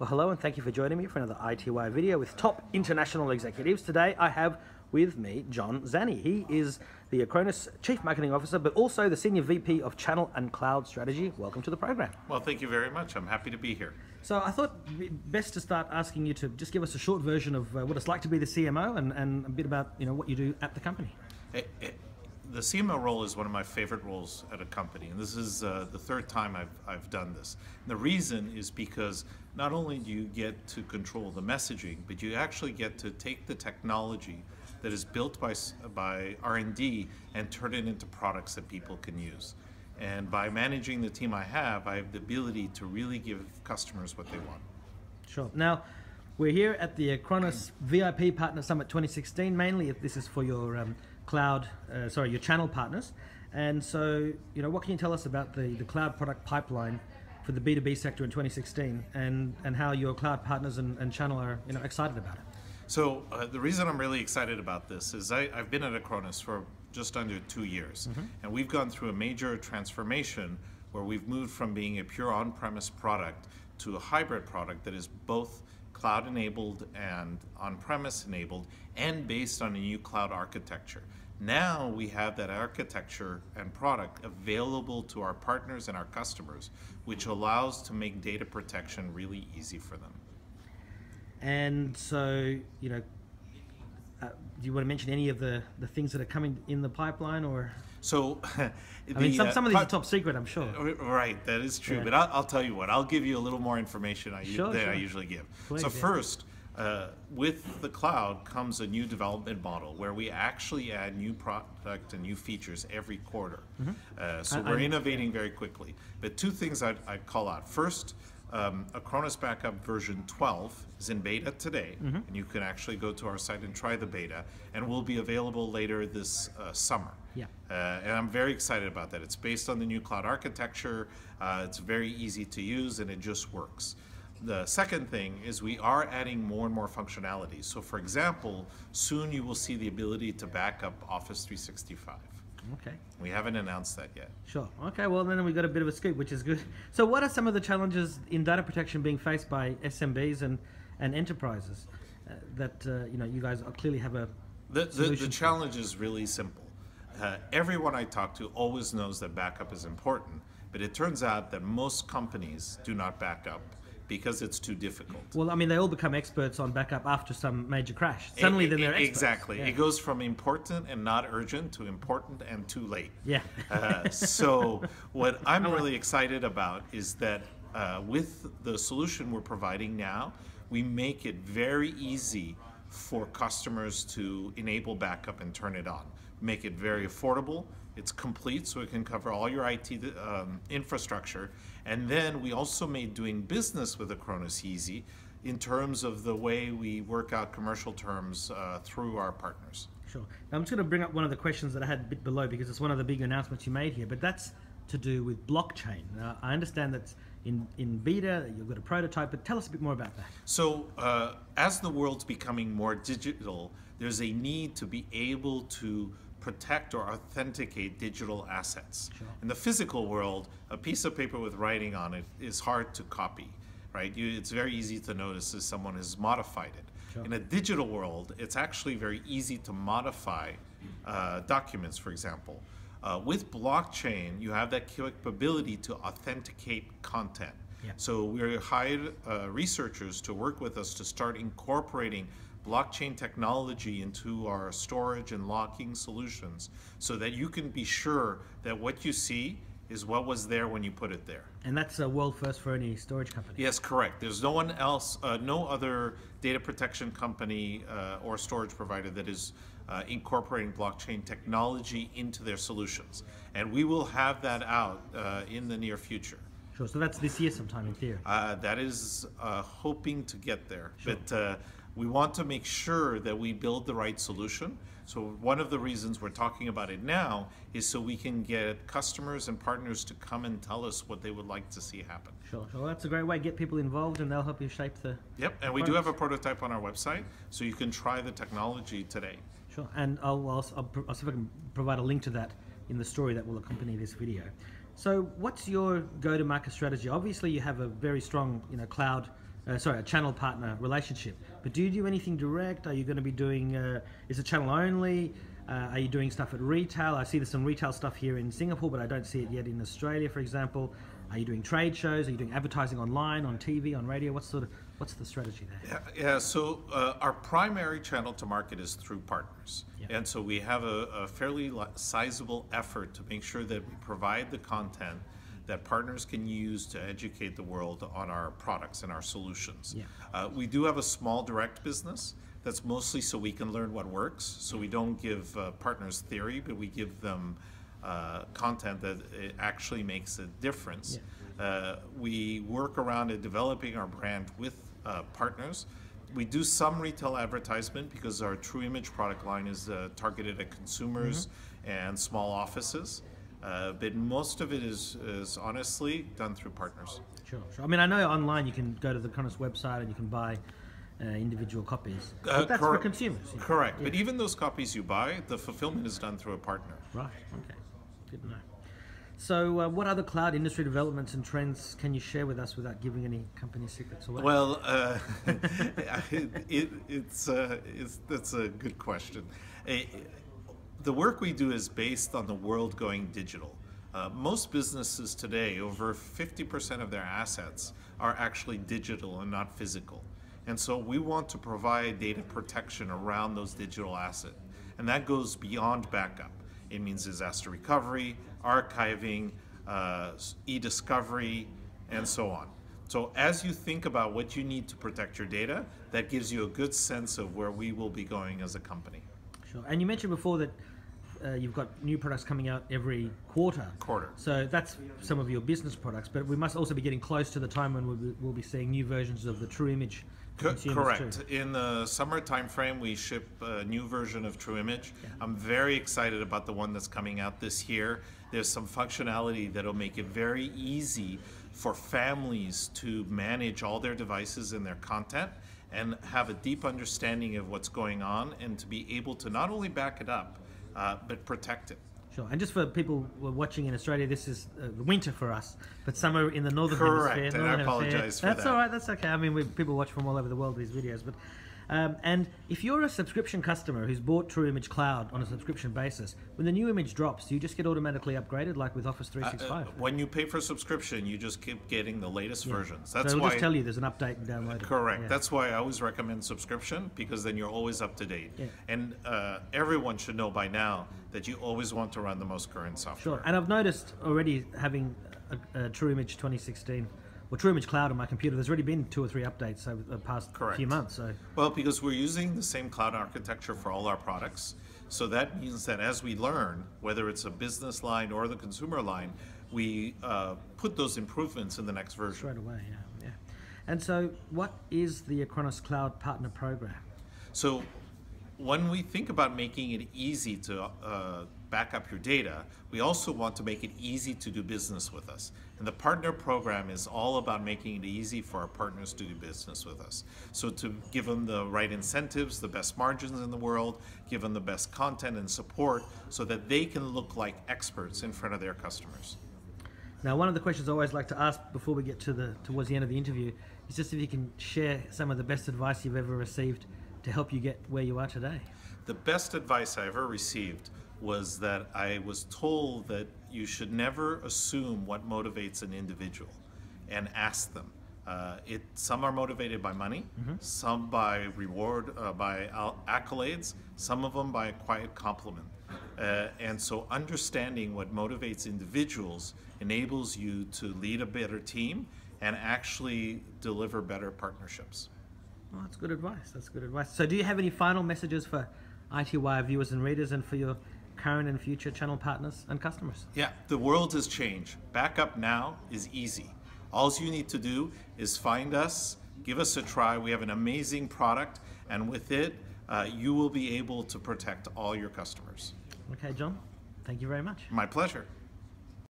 Well, hello and thank you for joining me for another iTWire video with top international executives. Today I have with me John Zanni. He is the Acronis Chief Marketing Officer, but also the Senior VP of Channel and Cloud Strategy. Welcome to the program. Well, thank you very much. I'm happy to be here. So I thought best to start asking you to just give us a short version of uh, what it's like to be the CMO and, and a bit about you know what you do at the company. It, it, the CMO role is one of my favorite roles at a company, and this is uh, the third time I've, I've done this. And the reason is because not only do you get to control the messaging, but you actually get to take the technology that is built by, by R&D and turn it into products that people can use. And by managing the team I have, I have the ability to really give customers what they want. Sure. Now, we're here at the Acronis VIP Partner Summit 2016. Mainly, if this is for your um, cloud, uh, sorry, your channel partners. And so, you know, what can you tell us about the, the cloud product pipeline for the B2B sector in 2016 and, and how your cloud partners and, and channel are, you know, excited about it? So uh, the reason I'm really excited about this is I, have been at Acronis for just under two years, mm-hmm. and we've gone through a major transformation where we've moved from being a pure on-premise product to a hybrid product that is both cloud enabled and on-premise enabled and based on a new cloud architecture. Now we have that architecture and product available to our partners and our customers, which allows to make data protection really easy for them. And so, you know, uh, do you want to mention any of the, the things that are coming in the pipeline or? So, the, I mean, some, some of these are top secret, I'm sure. Uh, right, that is true. Yeah. But I'll, I'll, tell you what, I'll give you a little more information I, sure, than sure. I usually give. Please, so, yeah. first, uh, with the cloud comes a new development model where we actually add new product and new features every quarter. Mm-hmm. Uh, so, I, we're I, innovating very quickly. But two things I'd, I'd call out. First, um, Acronis Backup version 12 is in beta today, mm-hmm. and you can actually go to our site and try the beta, and will be available later this uh, summer. Yeah. Uh, and I'm very excited about that. It's based on the new cloud architecture. Uh, it's very easy to use, and it just works. The second thing is we are adding more and more functionality. So, for example, soon you will see the ability to back up Office 365. Okay. We haven't announced that yet. Sure. Okay, well, then we got a bit of a scoop, which is good. So, what are some of the challenges in data protection being faced by SMBs and, and enterprises uh, that uh, you know you guys clearly have a the, the, the challenge is really simple. Uh, everyone I talk to always knows that backup is important, but it turns out that most companies do not back up because it's too difficult. Well, I mean, they all become experts on backup after some major crash. Suddenly, it, then they're experts. Exactly. Yeah. It goes from important and not urgent to important and too late. Yeah. uh, so, what I'm really excited about is that uh, with the solution we're providing now, we make it very easy for customers to enable backup and turn it on. Make it very affordable. It's complete, so it can cover all your IT um, infrastructure and then we also made doing business with Acronis easy in terms of the way we work out commercial terms uh, through our partners. Sure. Now I'm just going to bring up one of the questions that I had a bit below because it's one of the big announcements you made here, but that's to do with blockchain. Now, I understand that in, in beta, you've got a prototype, but tell us a bit more about that. So, uh, as the world's becoming more digital, there's a need to be able to protect or authenticate digital assets. Sure. In the physical world, a piece of paper with writing on it is hard to copy, right? You, it's very easy to notice if someone has modified it. Sure. In a digital world, it's actually very easy to modify uh, documents, for example. Uh, with blockchain, you have that capability to authenticate content. Yeah. So we hired uh, researchers to work with us to start incorporating blockchain technology into our storage and locking solutions so that you can be sure that what you see is what was there when you put it there. And that's a world first for any storage company. Yes, correct. There's no one else, uh, no other data protection company uh, or storage provider that is uh, incorporating blockchain technology into their solutions. And we will have that out uh, in the near future. Sure. So that's this year sometime in theory. Uh, that is uh, hoping to get there. Sure. But we want to make sure that we build the right solution. So one of the reasons we're talking about it now is so we can get customers and partners to come and tell us what they would like to see happen. Sure, sure. Well, that's a great way. To get people involved and they'll help you shape the. Yep, and we do have a prototype on our website, so you can try the technology today. Sure, and I'll, I'll, I'll, I'll see if I can provide a link to that in the story that will accompany this video. So, what's your go-to-market strategy? Obviously, you have a very strong, you know, cloud uh, sorry, a channel partner relationship. But do you do anything direct? Are you going to be doing? Uh, is it channel only? Uh, are you doing stuff at retail? I see there's some retail stuff here in Singapore, but I don't see it yet in Australia, for example. Are you doing trade shows? Are you doing advertising online, on TV, on radio? What's sort of what's the strategy there? Yeah, yeah so uh, our primary channel to market is through partners. Yeah. And so we have a, a fairly sizable effort to make sure that we provide the content that partners can use to educate the world on our products and our solutions. Yeah. Uh, we do have a small direct business that's mostly so we can learn what works. So we don't give uh, partners theory, but we give them uh, content that it actually makes a difference. Uh, we work around developing our brand with uh, partners. We do some retail advertisement because our True Image product line is uh, targeted at consumers and small offices. Uh, but most of it is, is honestly done through partners. Sure, sure. I mean, I know online you can go to the Acronis website and you can buy uh, individual copies. Uh, but that's for consumers. yeah. Correct. Yeah. But even those copies you buy, the fulfillment is done through a partner. Right. Okay. Good to know. So, uh, what other cloud industry developments and trends can you share with us without giving any company secrets away? Well, uh, it, it, it's, uh, it's that's a good question. Eh, the work we do is based on the world going digital. Uh, most businesses today, over 50% of their assets are actually digital and not physical. And so we want to provide data protection around those digital assets. And that goes beyond backup. It means disaster recovery, archiving, uh, e-discovery, and so on. So as you think about what you need to protect your data, that gives you a good sense of where we will be going as a company. Sure. And you mentioned before that uh, you've got new products coming out every quarter. Quarter. So that's some of your business products, but we must also be getting close to the time when we'll be, we'll be seeing new versions of the True Image. Co- Correct. Too. In the summer timeframe, we ship a new version of True Image. I'm very excited about the one that's coming out this year. There's some functionality that'll make it very easy for families to manage all their devices and their content and have a deep understanding of what's going on and to be able to not only back it up, uh, but protect it. Sure. And just for people who are watching in Australia, this is uh, winter for us, but summer in the northern Correct, hemisphere. and I apologize for That's that. all right. That's okay. I mean, we, people watch from all over the world these videos, but. Um, and if you're a subscription customer who's bought True Image Cloud on a subscription basis, when the new image drops, you just get automatically upgraded like with Office Uh, 365? when you pay for a subscription, you just keep getting the latest versions. That's so it'll why. just tell you there's an update and download. Correct. Yeah. That's why I always recommend subscription because then you're always up to date. Yeah. And uh, everyone should know by now that you always want to run the most current software. Sure. And I've noticed already having a, a True Image 2016 or True Image Cloud on my computer, there's already been two or three updates over the past Correct. few months. So Well, because we're using the same cloud architecture for all our products. So that means that as we learn, whether it's a business line or the consumer line, we uh, put those improvements in the next version. straight away, yeah, yeah. And so, what is the Acronis Cloud Partner Program? So when we think about making it easy to uh, back up your data, we also want to make it easy to do business with us. And the partner program is all about making it easy for our partners to do business with us. So to give them the right incentives, the best margins in the world, give them the best content and support so that they can look like experts in front of their customers. Now, one of the questions I always like to ask before we get to the towards the end of the interview is just if you can share some of the best advice you've ever received to help you get where you are today. The best advice I ever received was that I was told that you should never assume what motivates an individual and ask them. Uh, it, some are motivated by money, some by reward, uh, by accolades, some of them by a quiet compliment. Uh, and so understanding what motivates individuals enables you to lead a better team and actually deliver better partnerships. Well, that's good advice. That's good advice. So, do you have any final messages for iTWire viewers and readers and for your current and future channel partners and customers? Yeah, the world has changed. Backup now is easy. All you need to do is find us, give us a try. We have an amazing product, and with it, uh, you will be able to protect all your customers. Okay, John, thank you very much. My pleasure.